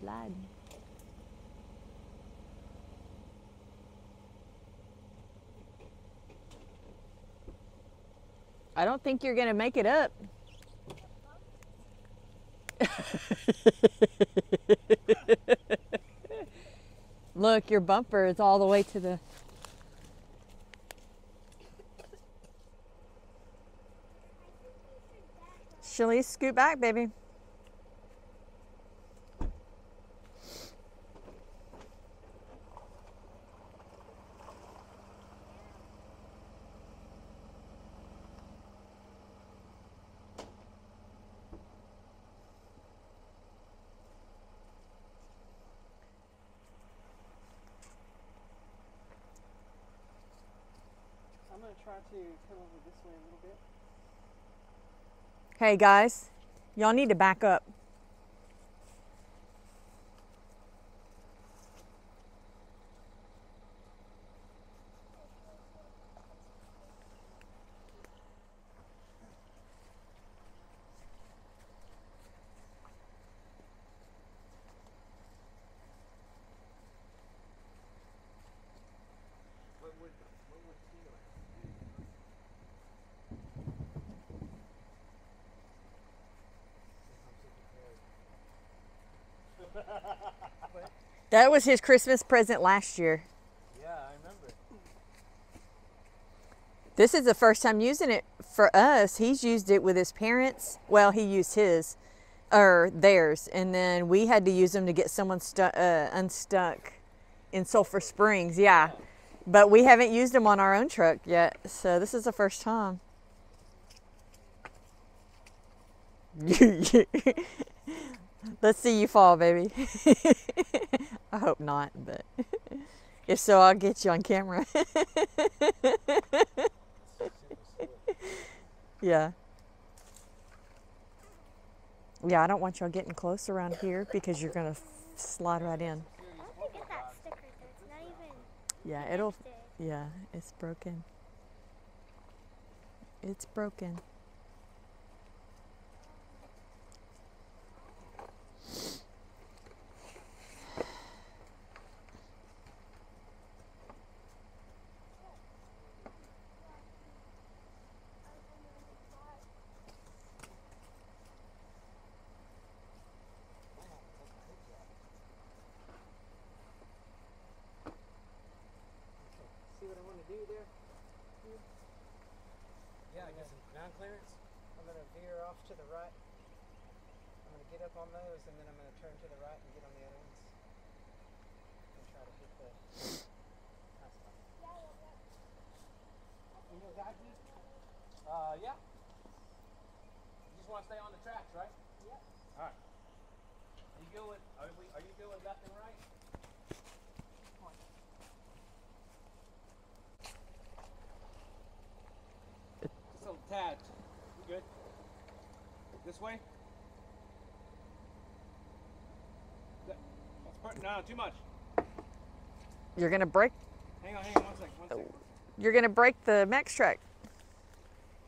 sliding. I don't think you're gonna make it up. Look, your bumper is all the way to the. Shalise, scoot back, baby. Try to come over this way a little bit. Hey guys, y'all need to back up. What would what would Tino have to do? If I'm so prepared. That was his Christmas present last year. Yeah, I remember. This is the first time using it for us. He's used it with his parents. Well, he used his or theirs, and then we had to use them to get someone uh, unstuck in Sulphur Springs. Yeah, but we haven't used them on our own truck yet, so this is the first time. Let's see you fall, baby. I hope not, but if so, I'll get you on camera. Yeah. Yeah, I don't want y'all getting close around here because you're gonna slide right in. I don't think it's that sticker. It's not even. Yeah, it'll. Yeah, it's broken. It's broken. See what I want to do there? Got some ground clearance. I'm gonna veer off to the right. I'm gonna get up on those and then I'm gonna turn to the right and get on the other ones. And try to hit the. Fine. You guide me? Uh, yeah. You just want to stay on the tracks, right? Yep. All right. Are you with? Are we? Are you with left and right? Tad, you good? This way? No, too much. You're gonna break. Hang on, hang on one second. One second. You're gonna break the Max track.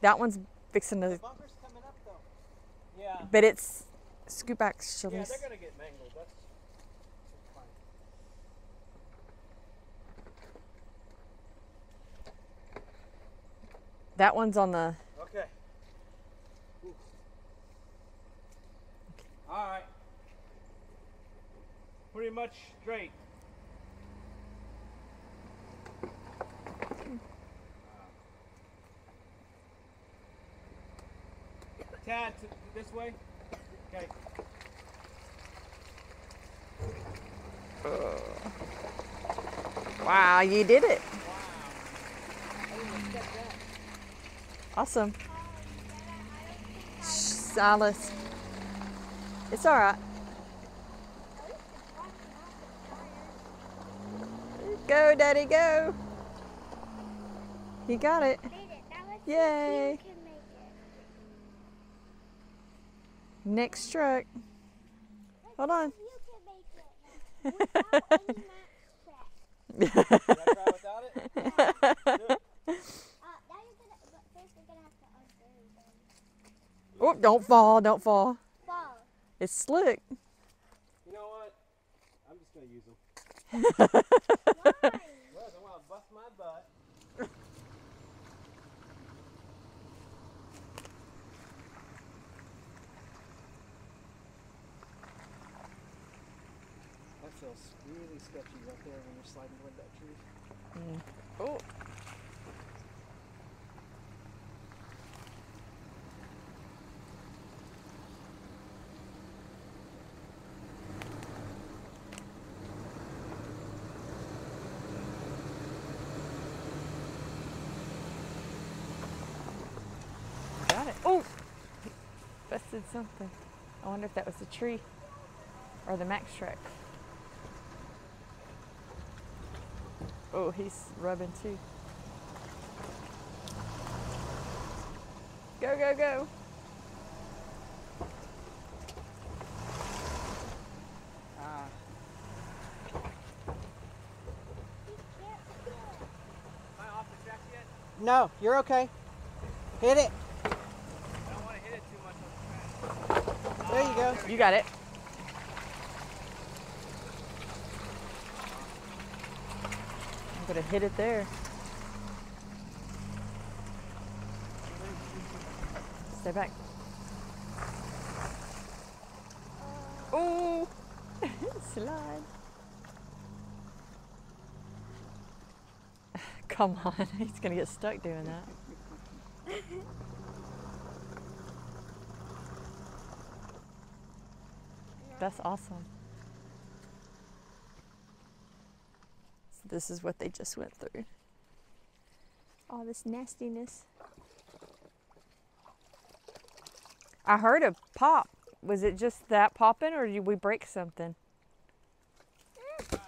That one's fixing The to, bunker's coming up though. Yeah. but it's scoot back, Yeah, they're gonna get mangled. That's, that's fine. That one's on the. All right. Pretty much straight. Tad, this way. Okay. Wow, you did it. Awesome. Shh, Silas. It's all right. Go, Daddy, go. You got it. It. Yay. You can make it. Next truck. Hold on. You can make it. Without any map check. Should I try without it? Do it. Uh, now you're gonna. But first, you're gonna have to undo them. Oh, don't fall, don't fall. Fall. It's slick. You know what? I'm just gonna use them. Why? Well, I want to bust my butt. That feels really sketchy right there when you're sliding toward that tree. Oh. Got it. Oh! Something. I wonder if that was the tree or the Max truck. Oh, he's rubbing too. Go, go, go. Ah, no, you're okay. Hit it. I don't want to hit it too much on the track. There you You got it. I'm gonna hit it there. Stay back. Oh, slide. Come on, he's gonna get stuck doing that. That's awesome. So this is what they just went through. All this nastiness. I heard a pop. Was it just that popping or did we break something? That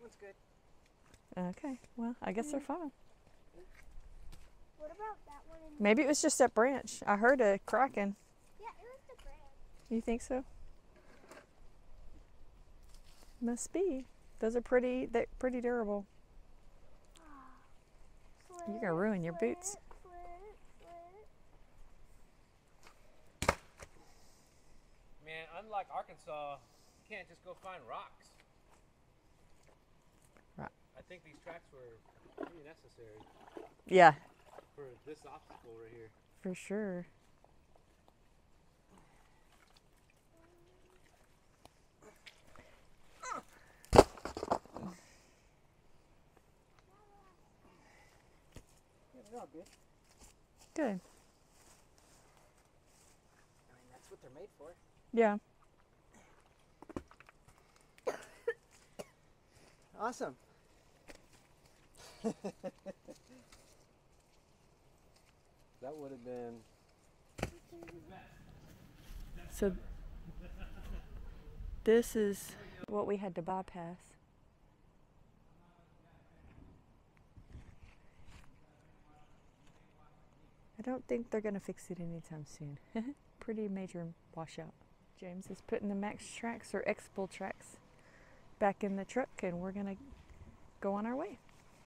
one's good. Okay, well, I guess they're fine. What about that one? Maybe it was just that branch. I heard a cracking. yeah, it was the brand. You think so? Must be. Those are pretty. They're pretty durable. You're gonna ruin your boots. Man, unlike Arkansas, you can't just go find rocks. Right. I think these tracks were pretty necessary Yeah, for this obstacle right here. for sure. Good. Good. I mean, that's what they're made for. Yeah. Awesome. That would have been. So this is what we had to bypass. I don't think they're going to fix it anytime soon. Pretty major washout. James is putting the Max tracks or Expo tracks back in the truck and we're going to go on our way.